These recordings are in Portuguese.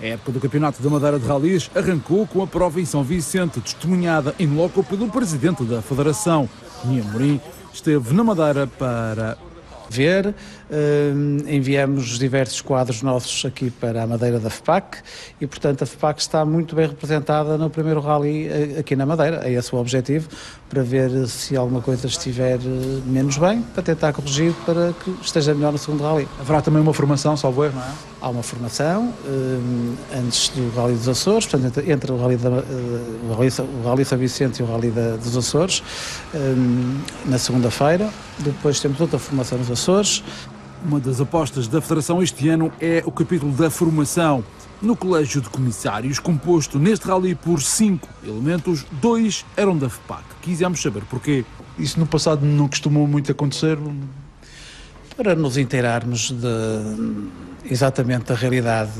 A época do Campeonato da Madeira de Rallys arrancou com a prova em São Vicente, testemunhada em loco pelo presidente da Federação. Nia Morim esteve na Madeira para ver. Uh, enviamos diversos quadros nossos aqui para a Madeira da FPAC e, portanto, a FPAC está muito bem representada no primeiro rally eh, aqui na Madeira. É esse o objetivo, para ver se alguma coisa estiver eh, menos bem, para tentar corrigir para que esteja melhor no segundo rally. Haverá também uma formação, salvo erro, não é? Há uma formação uh, antes do Rally dos Açores, portanto, entre, entre o, rally da, uh, o, rally, o Rally São Vicente e o Rally da, dos Açores, na segunda-feira. Depois temos outra formação nos Açores. Uma das apostas da Federação este ano é o capítulo da formação. No Colégio de Comissários, composto neste rally por cinco elementos, dois eram da FPAC. Quisemos saber porquê. Isso no passado não costumou muito acontecer? Para nos inteirarmos de, exatamente da realidade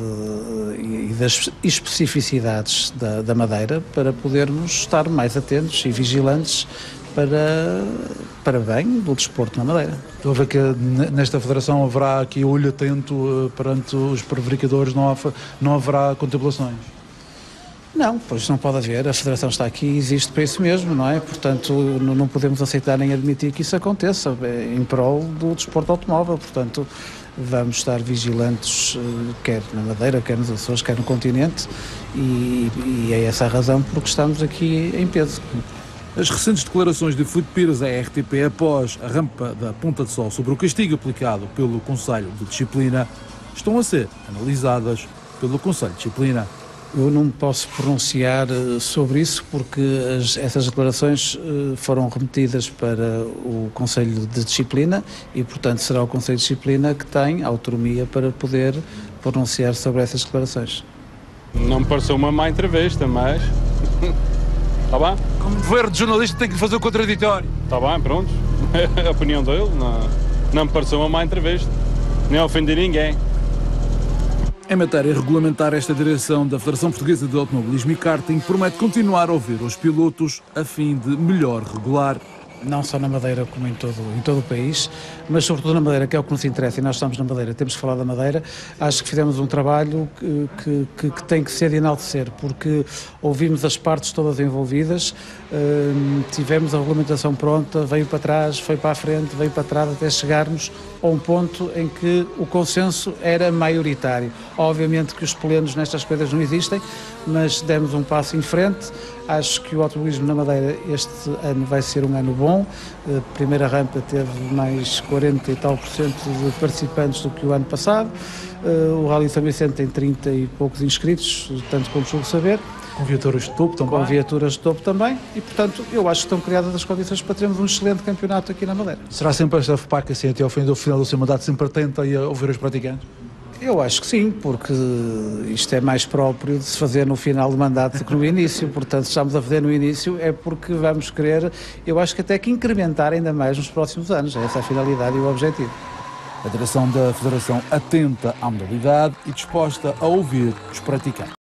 e das especificidades da, da Madeira, para podermos estar mais atentos e vigilantes para, para bem do desporto na Madeira. Estou a ver que nesta federação haverá aqui olho atento eh, perante os prevaricadores, não, há, não haverá contemplações? Não, pois não pode haver. A Federação está aqui e existe para isso mesmo, não é? Portanto, não podemos aceitar nem admitir que isso aconteça é em prol do desporto automóvel. Portanto, vamos estar vigilantes, eh, quer na Madeira, quer nos Açores, quer no continente, e, e é essa a razão porque estamos aqui em peso. As recentes declarações de Filipe Pires à RTP após a rampa da Ponta de Sol sobre o castigo aplicado pelo Conselho de Disciplina estão a ser analisadas pelo Conselho de Disciplina. Eu não posso pronunciar eh, sobre isso porque as, essas declarações eh, foram remetidas para o Conselho de Disciplina e, portanto, será o Conselho de Disciplina que tem autonomia para poder pronunciar sobre essas declarações. Não me pareceu uma má entrevista, mas Está bem? Como governo de jornalista tem que fazer o contraditório. Está bem, pronto. É a opinião dele. Não, não me pareceu uma má entrevista. Nem ofendi ninguém. Em matéria regulamentar, esta direção da Federação Portuguesa de Automobilismo e Karting promete continuar a ouvir os pilotos a fim de melhor regular não só na Madeira como em todo, em todo o país, mas sobretudo na Madeira, que é o que nos interessa, e nós estamos na Madeira, temos que falar da Madeira, acho que fizemos um trabalho que, que, que tem que ser de enaltecer, porque ouvimos as partes todas envolvidas, hum, tivemos a regulamentação pronta, veio para trás, foi para a frente, veio para trás, até chegarmos a um ponto em que o consenso era maioritário. Obviamente que os plenos nestas coisas não existem, mas demos um passo em frente, Acho que o automobilismo na Madeira este ano vai ser um ano bom. A primeira rampa teve mais 40 e tal por cento de participantes do que o ano passado. Eh, o Rally São Vicente tem 30 e poucos inscritos, tanto como julgo saber. Com viaturas de topo também? Com viaturas de topo também. E, portanto, eu acho que estão criadas as condições para termos um excelente campeonato aqui na Madeira. Será sempre esta FPAC assim até ao fim do final do seu mandato, sempre atenta a ouvir os praticantes? Eu acho que sim, porque isto é mais próprio de se fazer no final do mandato do que no início. Portanto, se estamos a fazer no início é porque vamos querer, eu acho que até que incrementar ainda mais nos próximos anos. Essa é a finalidade e o objetivo. A direção da Federação atenta à modalidade e disposta a ouvir os praticantes.